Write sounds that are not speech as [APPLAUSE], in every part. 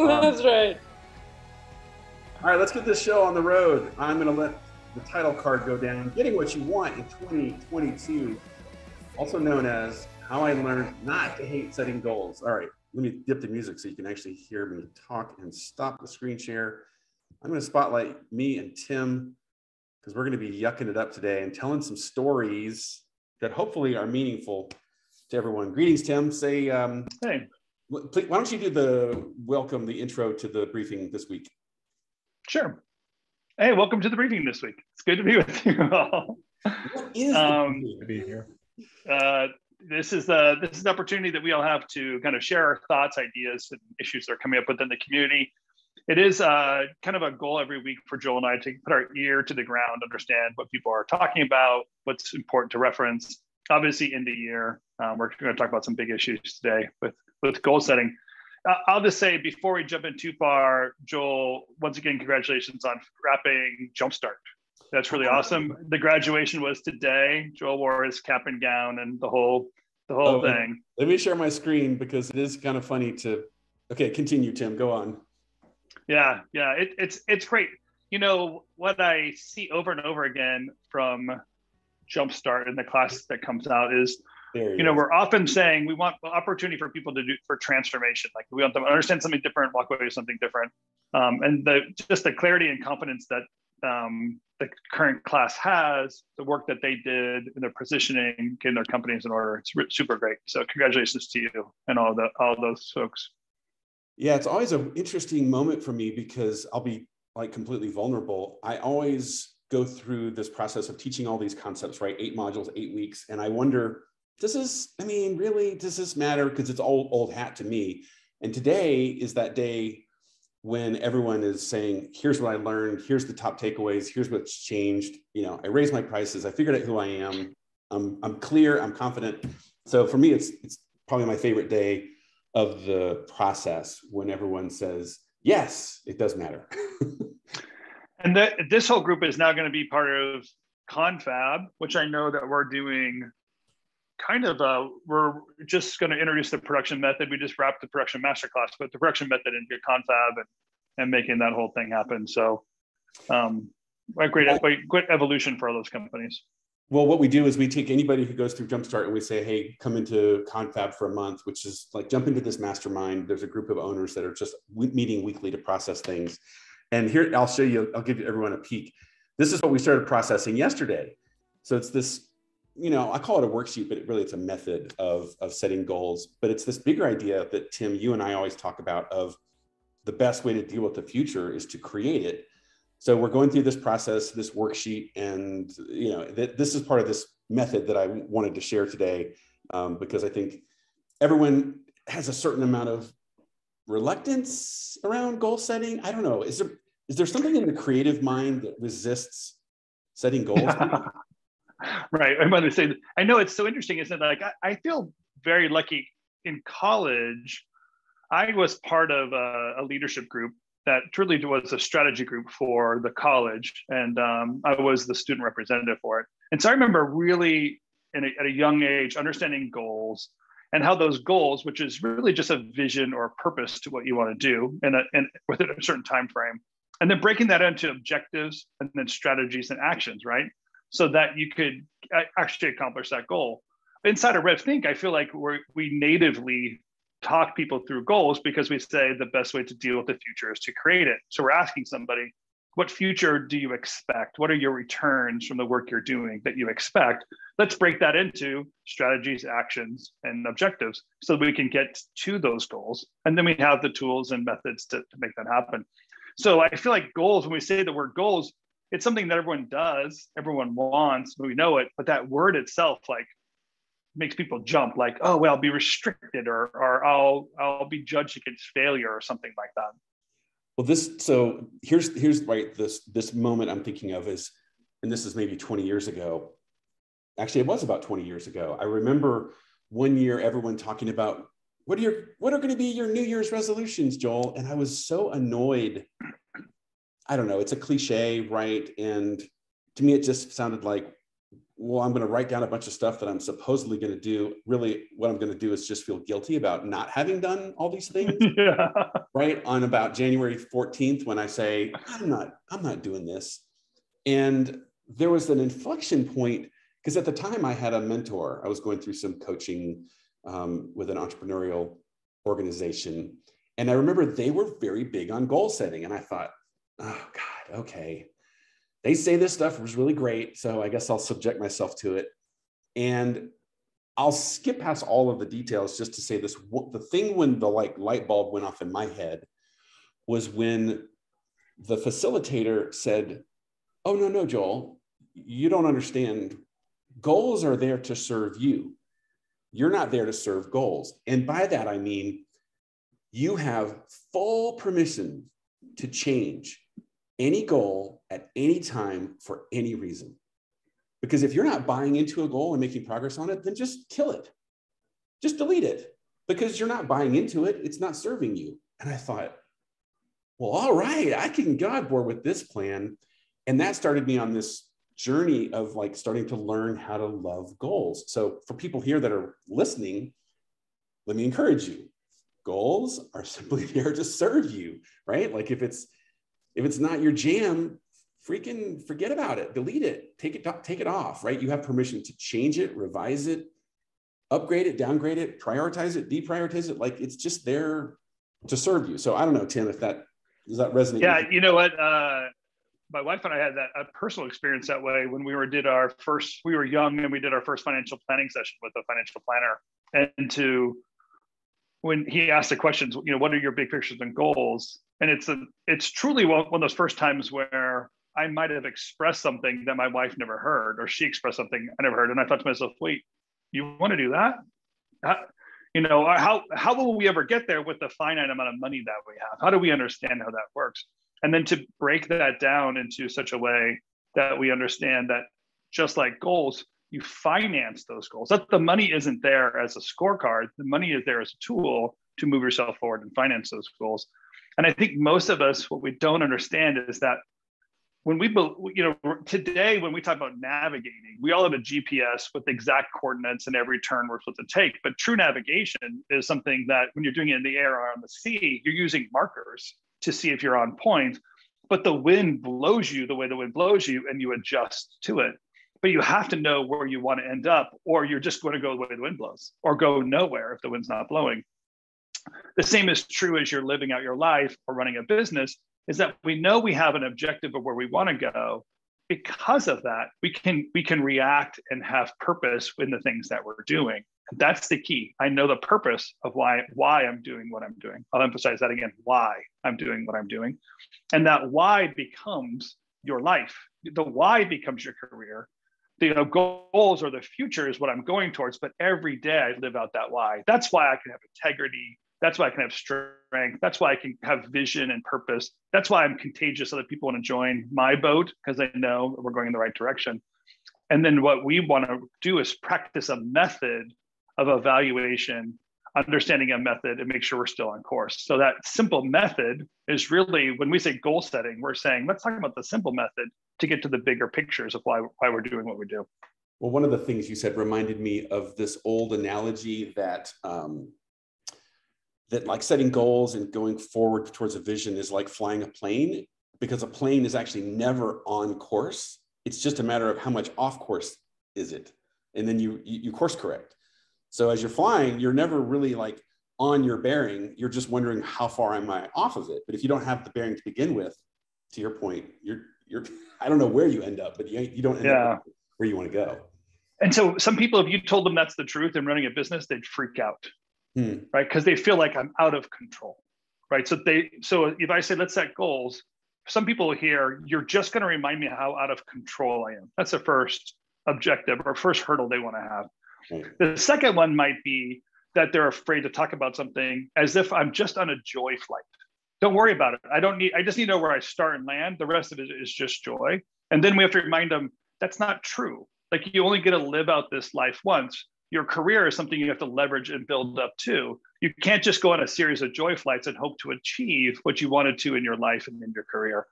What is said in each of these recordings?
[LAUGHS] That's right. All right, let's get this show on the road. I'm going to let the title card go down. Getting what you want in 2022, also known as How I Learned Not to Hate Setting Goals. All right, let me dip the music so you can actually hear me talk and stop the screen share. I'm going to spotlight me and Tim because we're going to be yucking it up today and telling some stories that hopefully are meaningful to everyone. Greetings, Tim. Say, um, hey, why don't you do the welcome, the intro to the briefing this week? Sure. Hey, welcome to the briefing this week. It's good to be with you all. What is um, to be here? Uh, this is the this is the opportunity that we all have to kind of share our thoughts, ideas, and issues that are coming up within the community. It is uh, kind of a goal every week for Joel and I to put our ear to the ground, understand what people are talking about, what's important to reference. Obviously, in the year, um, we're going to talk about some big issues today with with goal setting. Uh, I'll just say before we jump in too far, Joel, once again, congratulations on wrapping Jumpstart. That's really awesome. The graduation was today. Joel wore his cap and gown and the whole the whole oh, thing. Let me share my screen because it is kind of funny to. Okay, continue, Tim. Go on. Yeah, yeah, it, it's it's great. You know what I see over and over again from Jumpstart in the class that comes out is you know, we're often saying we want opportunity for people to do for transformation. Like we want them to understand something different, walk away with something different. Um, and the just the clarity and confidence that um, the current class has, the work that they did in their positioning, getting their companies in order, it's super great. So congratulations to you and all the all those folks. Yeah, it's always an interesting moment for me because I'll be like completely vulnerable. I always go through this process of teaching all these concepts, right? Eight modules, eight weeks, and I wonder does this, I mean, really, does this matter? Because it's old, old hat to me. And today is that day when everyone is saying, here's what I learned, here's the top takeaways, here's what's changed. You know, I raised my prices, I figured out who I am, I'm, I'm clear, I'm confident. So for me, it's it's probably my favorite day of the process when everyone says, yes, it does matter. [LAUGHS] and that this whole group is now going to be part of confab which i know that we're doing kind of uh, we're just going to introduce the production method. We just wrapped the production masterclass, but the production method into Confab and, and making that whole thing happen. So, um, a great, great evolution for all those companies. Well, what we do is we take anybody who goes through Jumpstart and we say, hey, come into Confab for a month, which is like jump into this mastermind. There's a group of owners that are just meeting weekly to process things. And here, I'll show you, I'll give you everyone a peek. This is what we started processing yesterday. So it's this you know, I call it a worksheet, but really it's a method of of setting goals. But it's this bigger idea that Tim, you and I always talk about of the best way to deal with the future is to create it. So we're going through this process, this worksheet, and you know, th- this is part of this method that I wanted to share today um, because I think everyone has a certain amount of reluctance around goal setting. I don't know. Is there is there something in the creative mind that resists setting goals? [LAUGHS] [LAUGHS] right. I'm going to say, I know it's so interesting, isn't it? Like, I, I feel very lucky in college. I was part of a, a, leadership group that truly was a strategy group for the college, and um, I was the student representative for it. And so I remember really, a, at a young age, understanding goals and how those goals, which is really just a vision or a purpose to what you want to do, and, and within a certain time frame, and then breaking that into objectives and then strategies and actions, right? So that you could actually accomplish that goal. Inside of RevThink, I feel like we we natively talk people through goals because we say the best way to deal with the future is to create it. So we're asking somebody, what future do you expect? What are your returns from the work you're doing that you expect? Let's break that into strategies, actions, and objectives so we can get to those goals. And then we have the tools and methods to, to make that happen. So I feel like goals, when we say the word goals, it's something that everyone does, everyone wants, but we know it, but that word itself, like, makes people jump like oh well i'll be restricted or or i'll i'll be judged against failure or something like that. Well this so here's here's right this this moment i'm thinking of is and this is maybe 20 years ago. Actually it was about 20 years ago. I remember one year everyone talking about what are your what are going to be your new year's resolutions joel? And i was so annoyed I don't know, it's a cliche, right? And to me, it just sounded like well, I'm going to write down a bunch of stuff that I'm supposedly going to do. Really, what I'm going to do is just feel guilty about not having done all these [LAUGHS] things. yeah. Right on about January 14th, when I say I'm not, I'm not doing this, and there was an inflection point because at the time I had a mentor. I was going through some coaching um, with an entrepreneurial organization, and I remember they were very big on goal setting, and I thought, oh God, okay they say this stuff was really great. So I guess I'll subject myself to it. And I'll skip past all of the details just to say this. The thing when the like light bulb went off in my head was when the facilitator said, Oh, no, no, Joel, you don't understand. Goals are there to serve you. You're not there to serve goals. And by that, I mean you have full permission to change any goal at any time for any reason. Because if you're not buying into a goal and making progress on it, then just kill it. Just delete it because you're not buying into it. It's not serving you. And I thought, well, all right, I can get on board with this plan. And that started me on this journey of like starting to learn how to love goals. So for people here that are listening, let me encourage you. Goals are [LAUGHS] simply there to serve you, right? Like if it's if it's not your jam, freaking forget about it, delete it, take it, take it off, right? You have permission to change it, revise it, upgrade it, downgrade it, prioritize it, deprioritize it. Like it's just there to serve you. So I don't know, Tim, if that does that resonate? Yeah, you? you know what? Uh, my wife and I had that a personal experience that way when we were did our first. We were young and we did our first financial planning session with a financial planner, and to when he asked the questions, you know, what are your big pictures and goals? and it's a it's truly one of those first times where I might have expressed something that my wife never heard, or she expressed something I never heard, and I thought to myself, "Wait, you want to do that? How, you know, uh, how how will we ever get there with the finite amount of money that we have? How do we understand how that works? And then to break that down into such a way that we understand that just like goals, you finance those goals. That the money isn't there as a scorecard. The money is there as a tool to move yourself forward and finance those goals. And I think most of us, what we don't understand is that when we, you know, today when we talk about navigating, we all have a GPS with exact coordinates and every turn we're supposed to take. But true navigation is something that when you're doing it in the air or on the sea, you're using markers to see if you're on point. But the wind blows you the way the wind blows you, and you adjust to it. But you have to know where you want to end up, or you're just going to go the way the wind blows, or go nowhere if the wind's not blowing. The same is true as you're living out your life or running a business is that we know we have an objective of where we want to go. Because of that we can we can react and have purpose in the things that we're doing. That's the key. I know the purpose of why why i'm doing what i'm doing. I'll emphasize that again why i'm doing what i'm doing. And that why becomes your life. The why becomes your career you know, goals or the future is what i'm going towards but every day i live out that why that's why i can have integrity that's why I can have strength. That's why I can have vision and purpose. That's why I'm contagious so that people want to join my boat because they know we're going in the right direction. And then what we want to do is practice a method of evaluation, understanding a method, and make sure we're still on course. So that simple method is really when we say goal setting, we're saying let's talk about the simple method to get to the bigger pictures of why why we're doing what we do. Well, one of the things you said reminded me of this old analogy that um, that like setting goals and going forward towards a vision is like flying a plane because a plane is actually never on course. It's just a matter of how much off course is it, and then you you course correct. So as you're flying, you're never really like on your bearing. You're just wondering how far am I off of it. But if you don't have the bearing to begin with, to your point, you're you're [LAUGHS] I don't know where you end up, but you you don't end yeah. up where you want to go. And so some people, if you told them that's the truth and running a business, they'd freak out hmm. right? Because they feel like I'm out of control, right? So they, so if I say let's set goals, some people here, you're just going to remind me how out of control I am. That's the first objective or first hurdle they want to have. Hmm. The second one might be that they're afraid to talk about something as if I'm just on a joy flight. Don't worry about it. I don't need. I just need to know where I start and land. The rest of it is just joy. And then we have to remind them that's not true. Like you only get to live out this life once your career is something you have to leverage and build up to. You can't just go on a series of joy flights and hope to achieve what you wanted to in your life and in your career.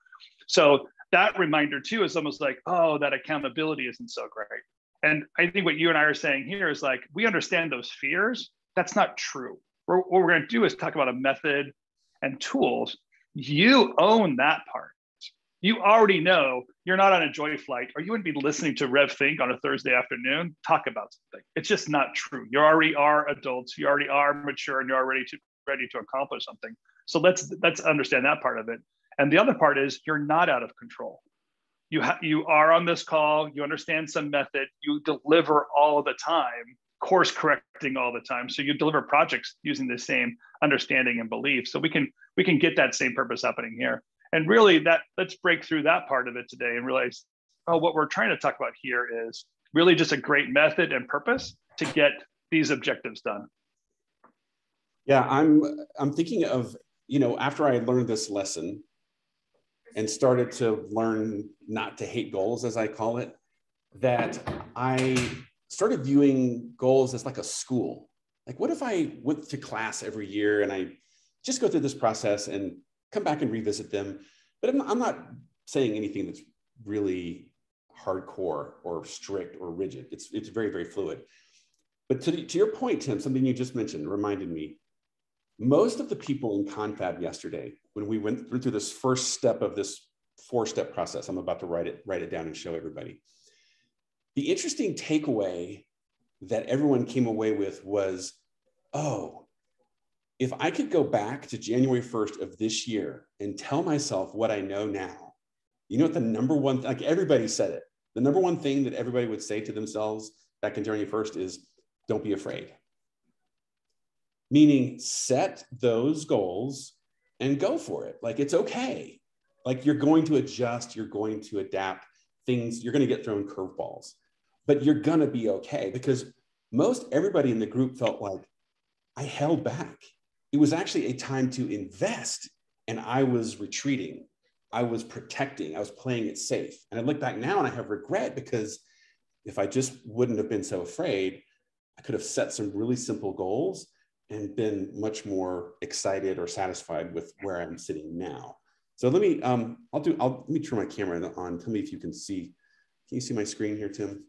So that reminder too is almost like, oh, that accountability isn't so great. And I think what you and I are saying here is like, we understand those fears. That's not true. We're, what we're going to do is talk about a method and tools. You own that part. You already know you're not on a joy flight, or you wouldn't be listening to RevThink on a Thursday afternoon talk about something. It's just not true. You already are adults. You already are mature, and you're already to, ready to accomplish something. So let's let's understand that part of it. And the other part is you're not out of control you ha- you are on this call you understand some method you deliver all the time course correcting all the time. So you deliver projects using the same understanding and belief. So we can we can get that same purpose happening here. And really that let's break through that part of it today and realize oh what we're trying to talk about here is really just a great method and purpose to get these objectives done. Yeah i'm i'm thinking of you know after i learned this lesson and started to learn not to hate goals, as I call it, that I started viewing goals as like a school. Like, what if I went to class every year and I just go through this process and come back and revisit them? But I'm, I'm not saying anything that's really hardcore or strict or rigid. It's, it's very, very fluid. But to, to your point, Tim, something you just mentioned reminded me most of the people in confab yesterday when we went through this first step of this four step process i'm about to write it write it down and show everybody the interesting takeaway that everyone came away with was oh if i could go back to january 1st of this year and tell myself what i know now you know what the number one like everybody said it the number one thing that everybody would say to themselves back in january 1st is don't be afraid meaning set those goals and go for it. Like it's okay. Like you're going to adjust, you're going to adapt things, you're going to get thrown curveballs, but you're going to be okay because most everybody in the group felt like I held back. It was actually a time to invest and I was retreating. I was protecting, I was playing it safe. And I look back now and I have regret because if I just wouldn't have been so afraid, I could have set some really simple goals and been much more excited or satisfied with where I'm sitting now. So let me, um, I'll do, I'll, let me turn my camera on. Tell me if you can see, can you see my screen here, Tim?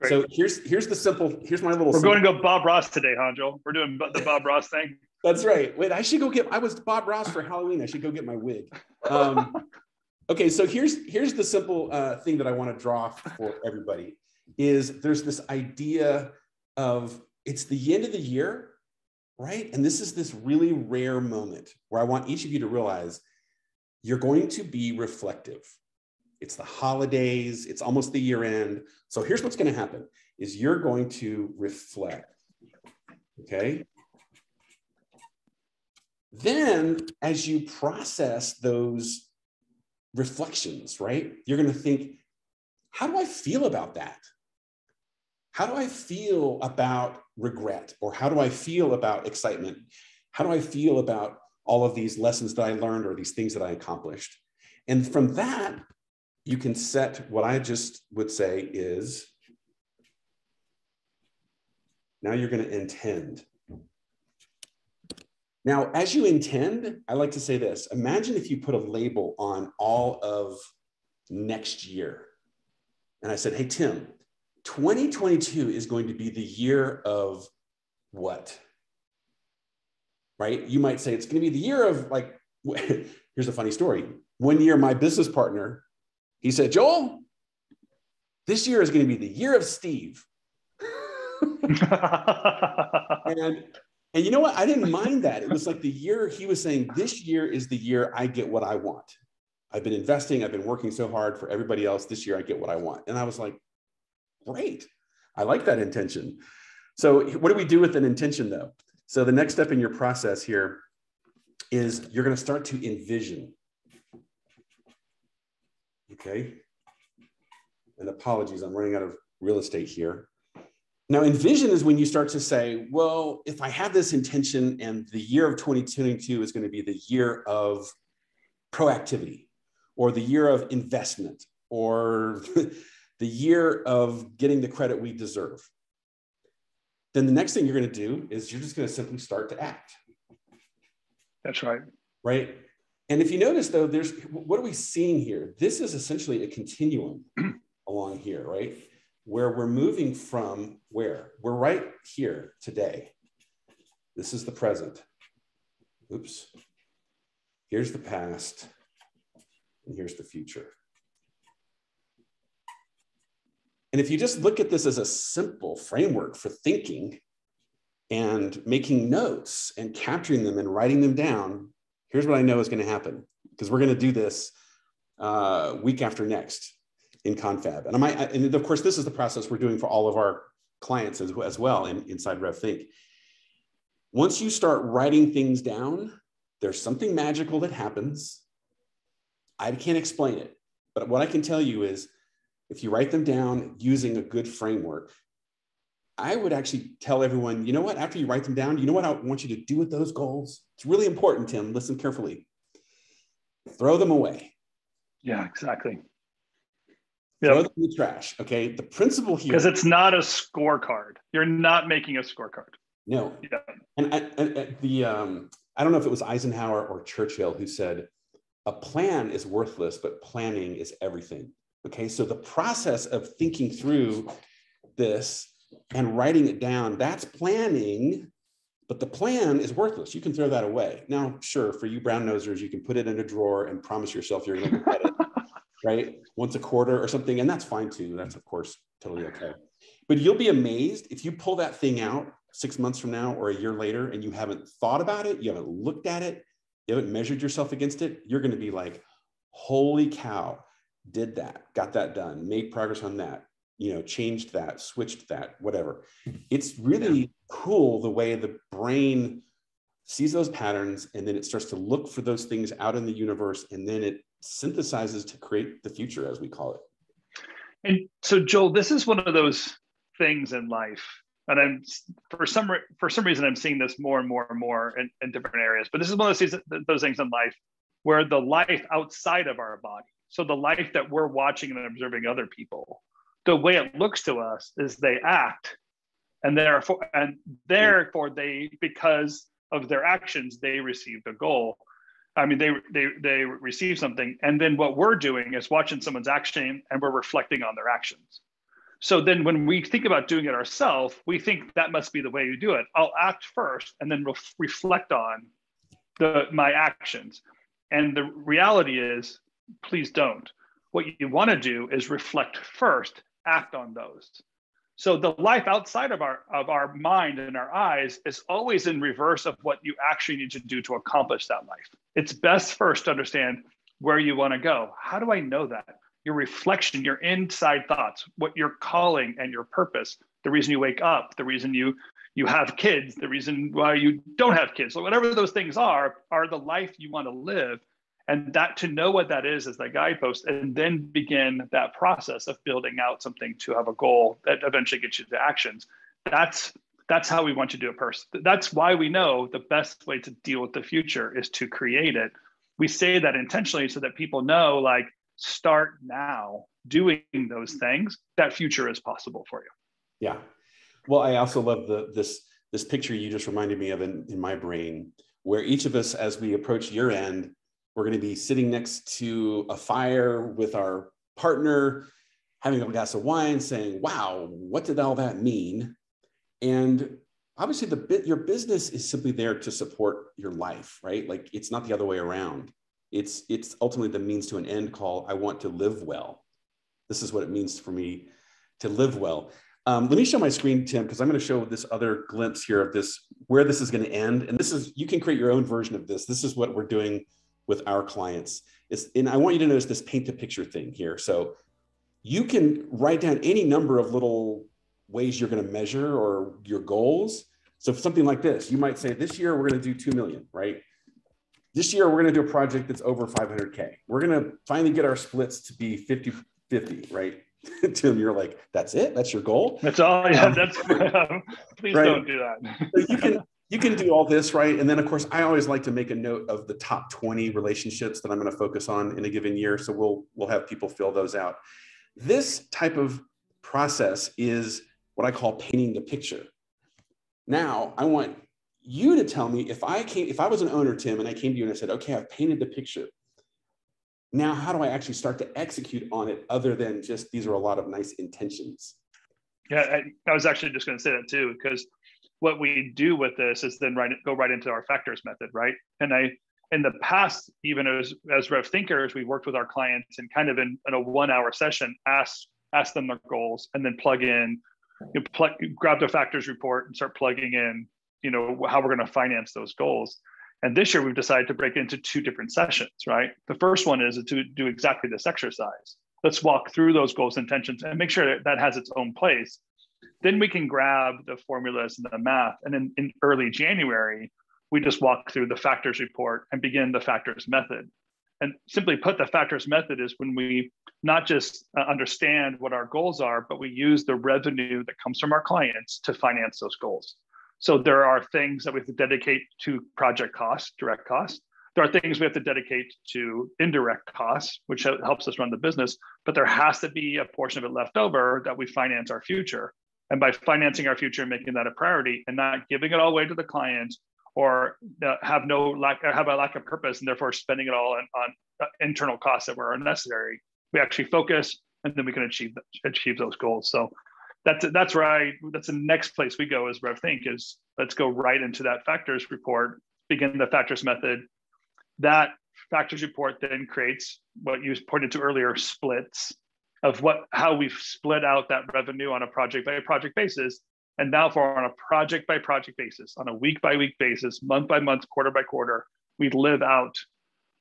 Great. So here's, here's the simple, here's my little. We're simple. going to go Bob Ross today, Hanjo. We're doing the Bob Ross thing. That's right. Wait, I should go get, I was Bob Ross for Halloween. I should go get my wig. Um, [LAUGHS] okay. So here's, here's the simple uh, thing that I want to draw for everybody is there's this idea of it's the end of the year, right? And this is this really rare moment where I want each of you to realize you're going to be reflective. It's the holidays, it's almost the year end. So here's what's going to happen is you're going to reflect. Okay? Then as you process those reflections, right? You're going to think, how do I feel about that? How do I feel about regret? Or how do I feel about excitement? How do I feel about all of these lessons that I learned or these things that I accomplished? And from that, you can set what I just would say is now you're going to intend. Now, as you intend, I like to say this imagine if you put a label on all of next year. And I said, Hey, Tim, 2022 is going to be the year of what? Right? You might say it's going to be the year of like, [LAUGHS] here's a funny story. One year, my business partner, he said, Joel, this year is going to be the year of Steve. [LAUGHS] and and you know what? I didn't mind that. It was like the year he was saying, this year is the year I get what I want. I've been investing, I've been working so hard for everybody else. This year I get what I want. And I was like, Great. I like that intention. So what do we do with an intention though? So the next step in your process here is you're going to start to envision. Okay. And apologies, I'm running out of real estate here. Now, envision is when you start to say, well, if I have this intention and the year of 2022 is going to be the year of proactivity or the year of investment or [LAUGHS] the year of getting the credit we deserve. Then the next thing you're going to do is you're just going to simply start to act. That's right. Right. And if you notice, though, there's what are we seeing here? This is essentially a continuum [CLEARS THROAT] along here, right? where we're moving from where? We're right here today. This is the present. Oops. Here's the past, and here's the future. And if you just look at this as a simple framework for thinking and making notes and capturing them and writing them down, here's what I know is going to happen because we're going to do this uh, week after next in Confab. And, I might, and of course, this is the process we're doing for all of our clients as, as well in, inside RevThink. Once you start writing things down, there's something magical that happens. I can't explain it, but what I can tell you is if you write them down using a good framework, I would actually tell everyone, you know what, after you write them down, you know what I want you to do with those goals? It's really important, Tim. Listen carefully. Throw them away. Yeah, exactly. Throw them in the trash. Okay. The principle here. Because it's not a scorecard. You're not making a scorecard. No. Yeah. And, and the, um, I don't know if it was Eisenhower or Churchill who said, a plan is worthless, but planning is everything. Okay. So the process of thinking through this and writing it down, that's planning, but the plan is worthless. You can throw that away. Now, sure, for you brown nosers, you can put it in a drawer and promise yourself you're going to at it, [LAUGHS] right? Once a quarter or something. And that's fine too. That's, of course, totally okay. But you'll be amazed if you pull that thing out six months from now or a year later and you haven't thought about it, you haven't looked at it, you haven't measured yourself against it, you're going to be like, holy cow, did that, got that done, made progress on that you know changed that switched that whatever. Hmm. It's really yeah. cool the way the brain sees those patterns and then it starts to look for those things out in the universe and then it synthesizes to create the future as we call it. And so joel this is one of those things in life and i'm for some for some reason i'm seeing this more and more and more in, in different areas but this is one of those things, those things in life where the life outside of our body so the life that we're watching and observing other people the way it looks to us is they act and therefore and therefore they because of their actions they receive the goal. I mean they they they receive something and then what we're doing is watching someone's action and we're reflecting on their actions. So then when we think about doing it ourselves we think that must be the way you do it. I'll act first and then re- reflect on the my actions. And the reality is please don't. What you want to do is reflect first act on those. So the life outside of our of our mind and our eyes is always in reverse of what you actually need to do to accomplish that life. It's best first to understand where you want to go. How do I know that? Your reflection, your inside thoughts, what your calling and your purpose, the reason you wake up, the reason you you have kids, the reason why you don't have kids. So whatever those things are, are the life you want to live and that to know what that is is the guidepost and then begin that process of building out something to have a goal that eventually gets you to actions. That's that's how we want you to do it first. That's why we know the best way to deal with the future is to create it. We say that intentionally so that people know like start now doing those things. That future is possible for you. Yeah. Well i also love the this this picture you just reminded me of in, in my brain where each of us as we approach year end we're going to be sitting next to a fire with our partner, having a glass of wine, saying, Wow, what did all that mean? And obviously, the bit your business is simply there to support your life, right? Like it's not the other way around. It's it's ultimately the means to an end call. I want to live well. This is what it means for me to live well. Um, let me show my screen, Tim, because I'm going to show this other glimpse here of this, where this is going to end. And this is, you can create your own version of this. This is what we're doing with our clients. It's, and I want you to notice this paint the picture thing here. So you can write down any number of little ways you're going to measure or your goals. So something like this, you might say, this year we're going to do 2 million, right? This year we're going to do a project that's over 500K. We're going to finally get our splits to be 50 50, right? [LAUGHS] Tim, you're like, that's it? That's your goal? That's all. Yeah, um, that's, [LAUGHS] please right? don't do that. you can, you can do all this, right? And then, of course, I always like to make a note of the top 20 relationships that I'm going to focus on in a given year. So we'll we'll have people fill those out. This type of process is what I call painting the picture. Now, I want you to tell me if I came, if I was an owner, Tim, and I came to you and I said, okay, I've painted the picture. Now, how do I actually start to execute on it other than just these are a lot of nice intentions? Yeah, I, I was actually just going to say that too, because what we do with this is then right go right into our factors method, right? And I in the past, even as as Rev thinkers, we worked with our clients and kind of in, in a one hour session, ask ask them their goals and then plug in, you know, plug, grab their factors report and start plugging in, you know, how we're going to finance those goals. And this year we've decided to break into two different sessions, right? The first one is to do exactly this exercise. Let's walk through those goals intentions and make sure that that has its own place. Then we can grab the formulas and the math. And then in early January, we just walk through the factors report and begin the factors method. And simply put, the factors method is when we not just uh, understand what our goals are, but we use the revenue that comes from our clients to finance those goals. So there are things that we have to dedicate to project costs, direct costs. There are things we have to dedicate to indirect costs, which helps us run the business. But there has to be a portion of it left over that we finance our future. And by financing our future and making that a priority and not giving it all away to the client or uh, have no lack have a lack of purpose and therefore spending it all on, on uh, internal costs that were unnecessary, we actually focus and then we can achieve achieve those goals. So that's that's where I that's the next place we go as RevThink is let's go right into that factors report, begin the factors method. That factors report then creates what you pointed to earlier splits of what how we've split out that revenue on a project by project basis. And now for on a project by project basis, on a week by week basis, month by month, quarter by quarter, we live out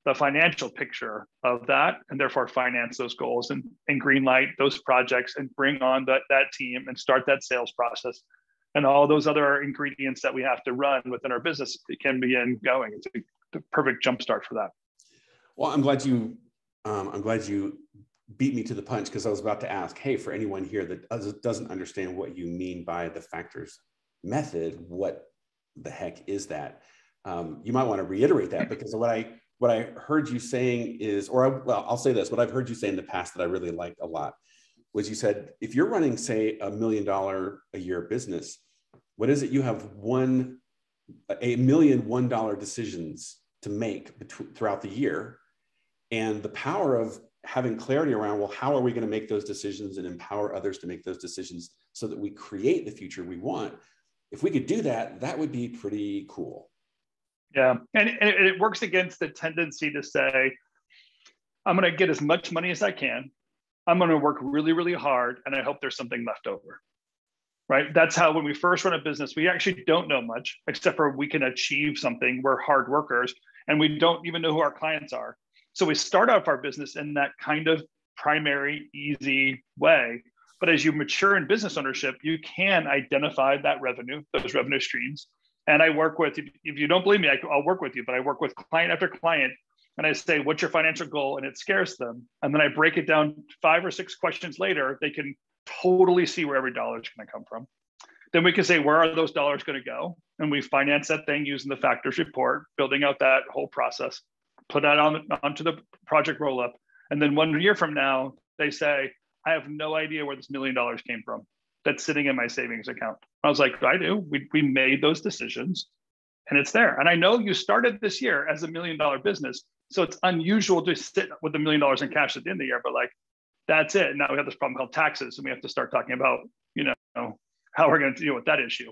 the financial picture of that and therefore finance those goals and, and green light those projects and bring on that, that team and start that sales process and all those other ingredients that we have to run within our business can begin going. It's a, the perfect jumpstart for that. Well, I'm glad you um, I'm glad you beat me to the punch because I was about to ask, hey, for anyone here that doesn't understand what you mean by the factors method, what the heck is that? Um, you might want to reiterate that because what I what I heard you saying is, or I, well, I'll say this, what I've heard you say in the past that I really liked a lot was you said, if you're running, say, a million dollar a year business, what is it? You have one, a million one dollar decisions to make throughout the year. And the power of having clarity around, well, how are we going to make those decisions and empower others to make those decisions so that we create the future we want? If we could do that, that would be pretty cool. Yeah, and, and it works against the tendency to say, I'm going to get as much money as I can. I'm going to work really, really hard, and I hope there's something left over. Right. That's how when we first run a business, we actually don't know much, except for we can achieve something. We're hard workers, and we don't even know who our clients are. So we start off our business in that kind of primary, easy way. But as you mature in business ownership, you can identify that revenue, those revenue streams, and I work with, if you don't believe me, I, will work with you, but I work with client after client and I say, what's your financial goal? And it scares them. And then I break it down five or six questions later, they can totally see where every dollar is going to come from. Then we can say, where are those dollars going to go? And we finance that thing using the factors report, building out that whole process, put that on onto the project roll up. And then one year from now, they say, I have no idea where this million dollars came from that's sitting in my savings account. I was like, I do. We, we made those decisions and it's there. And I know you started this year as a million dollar business. So it's unusual to sit with a million dollars in cash at the end of the year, but like, that's it. Now we have this problem called taxes and we have to start talking about, you know, how we're going to deal with that issue.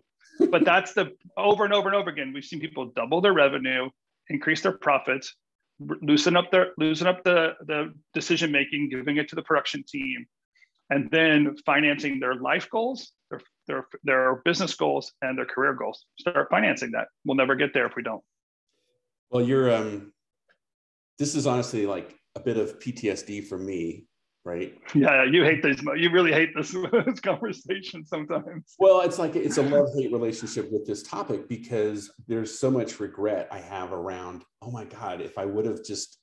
but that's the over and over and over again. We've seen people double their revenue, increase their profits, loosen up their loosen up the the decision making, giving it to the production team, and then financing their life goals, their, their, their business goals, and their career goals. Start financing that. We'll never get there if we don't. Well, you're, um, this is honestly like a bit of PTSD for me, right? Yeah, you hate this. You really hate this, [LAUGHS] this conversation sometimes. Well, it's like it's a love hate relationship with this topic because there's so much regret I have around, oh my God, if I would have just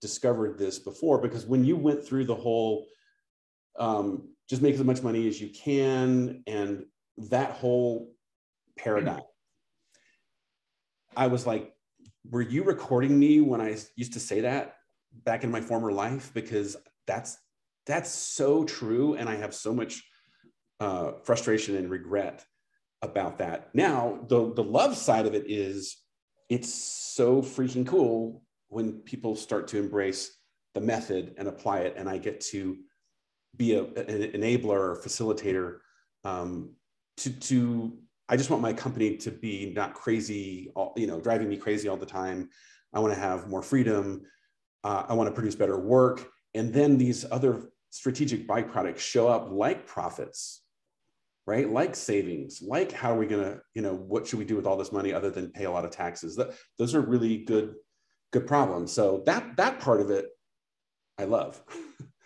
discovered this before. Because when you went through the whole um, just make as much money as you can and that whole paradigm i was like were you recording me when i used to say that back in my former life because that's that's so true and i have so much uh, frustration and regret about that now the the love side of it is it's so freaking cool when people start to embrace the method and apply it and i get to be a, an enabler or facilitator um, to to I just want my company to be not crazy, you know, driving me crazy all the time. I want to have more freedom. Uh, I want to produce better work. And then these other strategic byproducts show up like profits, right? Like savings, like how are we going to, you know, what should we do with all this money other than pay a lot of taxes? That, those are really good, good problems. So that, that part of it, I love.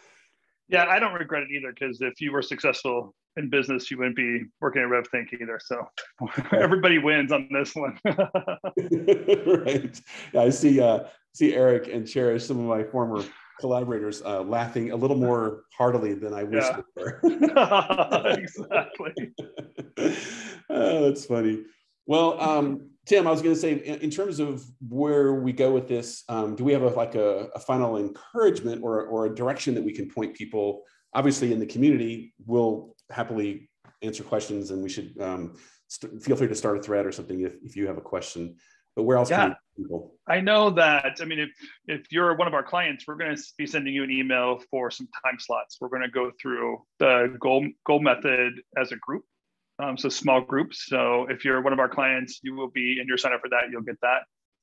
[LAUGHS] yeah, I don't regret it either because if you were successful in business, you wouldn't be working at RevThink either. So [LAUGHS] everybody wins on this one. [LAUGHS] right. Yeah, I see. Uh, see Eric and Cherish, some of my former collaborators, uh, laughing a little more heartily than I wish yeah. they were. [LAUGHS] exactly. [LAUGHS] oh, that's funny. Well, um, Tim, I was going to say, in, in, terms of where we go with this, um, do we have a, like a, a final encouragement or, or a direction that we can point people? Obviously, in the community, we'll happily answer questions and we should um, feel free to start a thread or something if, if you have a question but where else yeah. people i know that i mean if if you're one of our clients we're going to be sending you an email for some time slots we're going to go through the goal goal method as a group um, so small groups so if you're one of our clients you will be and you're signed up for that you'll get that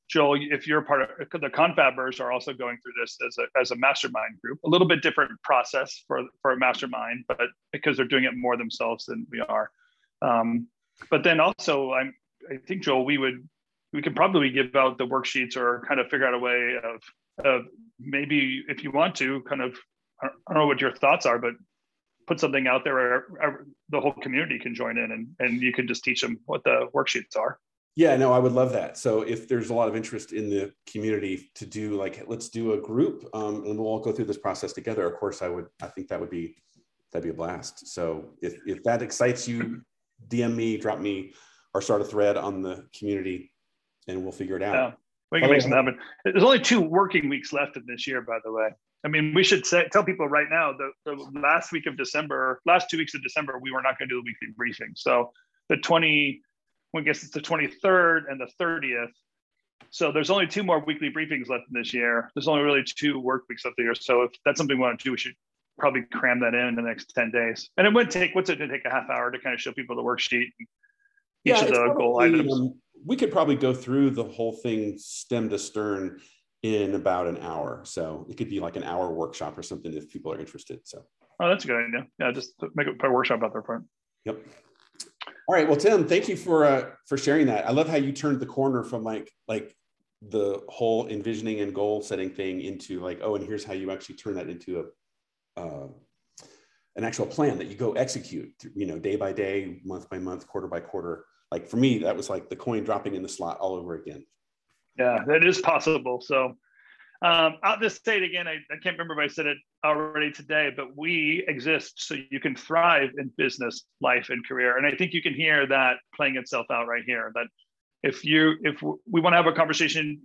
Joel, if you're part of the confabbers are also going through this as a, as a mastermind group, a little bit different process for, for a mastermind, but because they're doing it more themselves than we are. Um, but then also, I'm, I think Joel, we would, we could probably give out the worksheets or kind of figure out a way of, of maybe if you want to kind of, I don't know what your thoughts are, but put something out there where the whole community can join in and, and you can just teach them what the worksheets are. Yeah, no, I would love that. So if there's a lot of interest in the community to do like, let's do a group um, and we'll all go through this process together. Of course, I would, I think that would be, that'd be a blast. So if, if that excites you, DM me, drop me or start a thread on the community and we'll figure it out. Yeah, we can make something happen. There's only two working weeks left in this year, by the way. I mean, we should say, tell people right now the, the last week of December, last two weeks of December, we were not going to do the weekly briefing. So the 20, I guess it's the 23rd and the 30th. So there's only two more weekly briefings left in this year. There's only really two work weeks left here. So if that's something we want to do, we should probably cram that in in the next 10 days. And it would take, what's it going to take a half hour to kind of show people the worksheet, each yeah, of the goal items. Um, we could probably go through the whole thing stem to stern in about an hour. So it could be like an hour workshop or something if people are interested. So. Oh, that's a good idea. Yeah, just make a workshop out there for it. Yep. All right. Well, Tim, thank you for uh, for sharing that. I love how you turned the corner from like like the whole envisioning and goal setting thing into like oh, and here's how you actually turn that into a uh, an actual plan that you go execute. You know, day by day, month by month, quarter by quarter. Like for me, that was like the coin dropping in the slot all over again. Yeah, that is possible. So um, I'll just say it again. I, I, can't remember if I said it already today, but we exist so you can thrive in business, life, and career. And I think you can hear that playing itself out right here. That if you if we want to have a conversation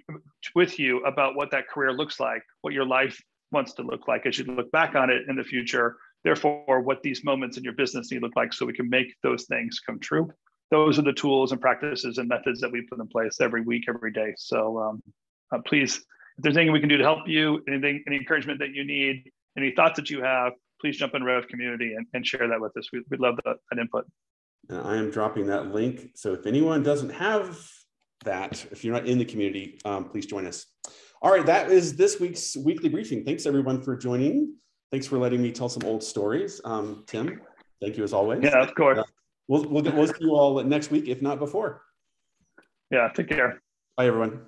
with you about what that career looks like, what your life wants to look like as you look back on it in the future, therefore what these moments in your business need to look like so we can make those things come true. Those are the tools and practices and methods that we put in place every week, every day. So um, uh, please if there's anything we can do to help you, anything, any encouragement that you need, any thoughts that you have, please jump in RevCommunity and, and share that with us. We, would love that, that input. I am dropping that link. So if anyone doesn't have that, if you're not in the community, um, please join us. All right, that is this week's weekly briefing. Thanks everyone for joining. Thanks for letting me tell some old stories. Um, Tim, thank you as always. Yeah, of course. Uh, we'll, we'll, we'll see you all next week, if not before. Yeah, take care. Bye, everyone.